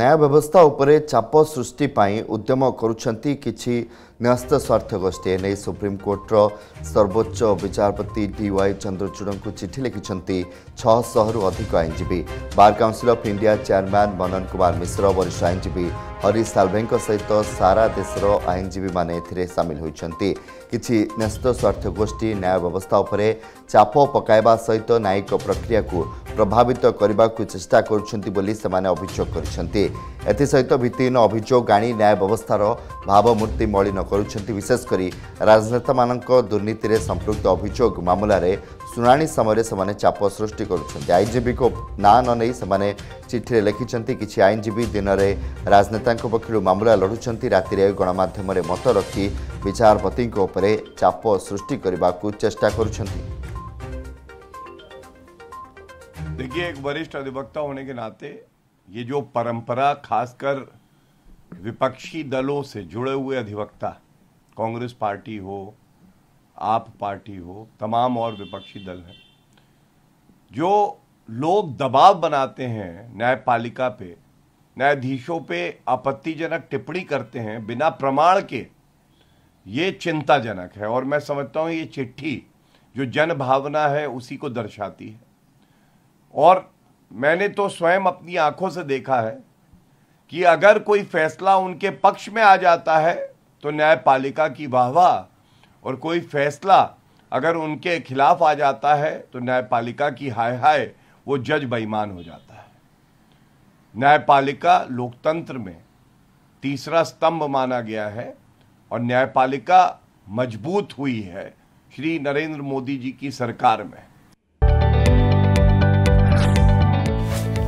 ନ୍ୟାୟ ବ୍ୟବସ୍ଥା ଉପରେ ଚାପ ସୃଷ୍ଟି ପାଇଁ ଉଦ୍ୟମ କରୁଛନ୍ତି କିଛି ନ୍ୟସ୍ତ ସ୍ୱାର୍ଥ ଗୋଷ୍ଠୀ ଏନେଇ ସୁପ୍ରିମକୋର୍ଟର ସର୍ବୋଚ୍ଚ ବିଚାରପତି ଡିୱାଇ ଚନ୍ଦ୍ରଚୂଡ଼ଙ୍କୁ ଚିଠି ଲେଖିଛନ୍ତି ଛଅଶହରୁ ଅଧିକ ଆଇନଜୀବୀ। Bar council of India chairman Manan Kumar Mishra ବରିଷ୍ଠ ଆଇନଜୀବୀ ହରି ସାଲଭେଙ୍କ ସହିତ ସାରା ଦେଶର ଆଇନଜୀବୀମାନେ ଏଥିରେ ସାମିଲ ହୋଇଛନ୍ତି। କିଛି ନ୍ୟସ୍ତ ସ୍ୱାର୍ଥ ଗୋଷ୍ଠୀ ନ୍ୟାୟ ବ୍ୟବସ୍ଥା ଉପରେ ଚାପ ପକାଇବା ସହିତ ନ୍ୟାୟିକ ପ୍ରକ୍ରିୟାକୁ ପ୍ରଭାବିତ କରିବାକୁ ଚେଷ୍ଟା କରୁଛନ୍ତି ବୋଲି ସେମାନେ ଅଭିଯୋଗ କରିଛନ୍ତି। ଏଥିସହିତ ଭିତ୍ତିହୀନ ଅଭିଯୋଗ ଆଣି ନ୍ୟାୟ ବ୍ୟବସ୍ଥାର ଭାବମୂର୍ତ୍ତି ମଳିନ କରୁଛନ୍ତି। ବିଶେଷ କରି ରାଜନେତାମାନଙ୍କ ଦୁର୍ନୀତିରେ ସମ୍ପୃକ୍ତ ଅଭିଯୋଗ ମାମଲାରେ ଶୁଣାଣି ସମୟରେ ସେମାନେ ଚାପ ସୃଷ୍ଟି କରୁଛନ୍ତି। ଆଇନଜୀବୀଙ୍କ ନାଁ ନ ନେଇ ସେମାନେ ଚିଠିରେ ଲେଖିଛନ୍ତି କିଛି ଆଇନଜୀବୀ ଦିନରେ ରାଜନେତାଙ୍କ ପକ୍ଷରୁ ମାମଲା ଲଢ଼ୁଛନ୍ତି। ରାତିରେ ଗଣମାଧ୍ୟମରେ ମତ ରଖି ବିଚାରପତିଙ୍କ ଉପରେ ଚାପ ସୃଷ୍ଟି କରିବାକୁ ଚେଷ୍ଟା କରୁଛନ୍ତି। देखिए, एक वरिष्ठ अधिवक्ता होने के नाते ये जो परंपरा, खासकर विपक्षी दलों से जुड़े हुए अधिवक्ता, कांग्रेस पार्टी हो, आप पार्टी हो, तमाम और विपक्षी दल हैं, जो लोग दबाव बनाते हैं न्यायपालिका पे, न्यायाधीशों पे आपत्तिजनक टिप्पणी करते हैं बिना प्रमाण के, ये चिंताजनक है। और मैं समझता हूँ ये चिट्ठी जो जन भावना है उसी को दर्शाती है। और मैंने तो स्वयं अपनी आँखों से देखा है कि अगर कोई फैसला उनके पक्ष में आ जाता है तो न्यायपालिका की वाहवाह। और कोई फैसला अगर उनके खिलाफ आ जाता है तो न्यायपालिका की हाय हाय वो जज बेईमान हो जाता है। न्यायपालिका लोकतंत्र में तीसरा स्तंभ माना गया है और न्यायपालिका मज़बूत हुई है श्री नरेंद्र मोदी जी की सरकार में।